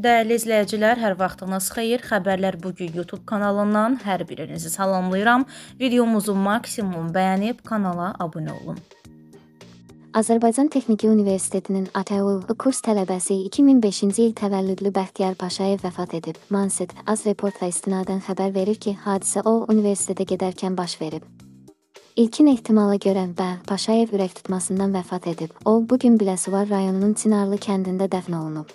Dəyərli izləyicilər, hər vaxtınız xeyir. Xəbərlər bu gün YouTube kanalından hər birinizi salamlayıram. Videomuzu maksimum bəyənib kanala abunə olun. Azərbaycan Texniki Universitetinin ATU kurs tələbəsi 2005-ci il təvəllüdlü Bəxtiyar Paşayev vəfat edib. Manset az reportla istinadən xəbər verir ki, hadisə o universitetə gedərkən baş verib. İlkin ehtimala görə Bə Paşayev ürək tutmasından vəfat edib. O, bu gün Biləsuvar rayonunun Çinarlı kəndində dəfn olunub.